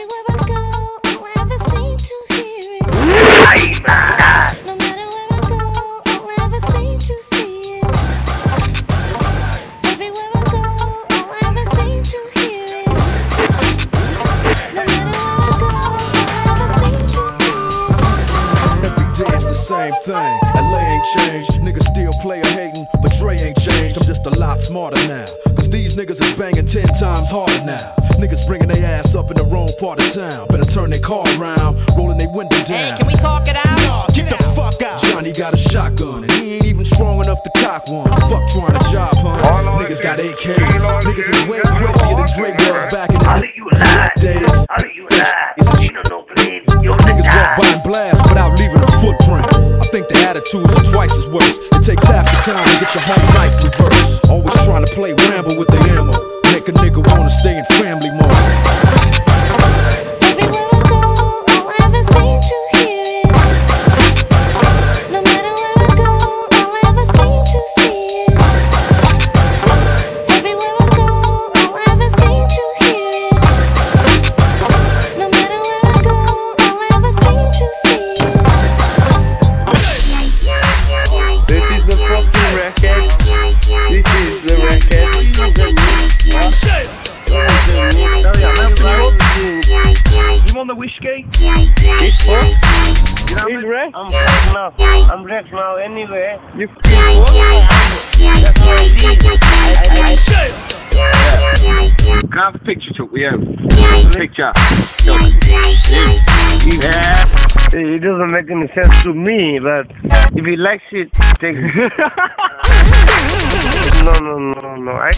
Everywhere same thing. LA ain't changed. Niggas still player hating, but Dre ain't changed. I'm just a lot smarter now. Cause these niggas is banging ten times harder now. Niggas bringing their ass up in the wrong part of town. Better turn their car around, rolling their window down. Hey, can we talk it out? Nah, Get the fuck out. Johnny got a shotgun and he ain't even strong enough to cock one. Fuck trying to job hunt. Niggas got AKs. Niggas is way crazier than Dre was back in How do his you lie? days. How do you lie? Is it You don't know please. You're Niggas walk by and blast attitudes are twice as worse. It takes half the time to get your whole life reversed. Always trying to play Rambo with the ammo. Make a nigga wanna stay in family mode. You want the whiskey? It's fuck. It's Rex. I'm Rex now. I'm Rex now anyway. You fucking fuck. That's what it is. I, I, I, Can I have a picture took with you? Picture. Yeah. It doesn't make any sense to me, but if he likes it, take it. no, no, no, no. I,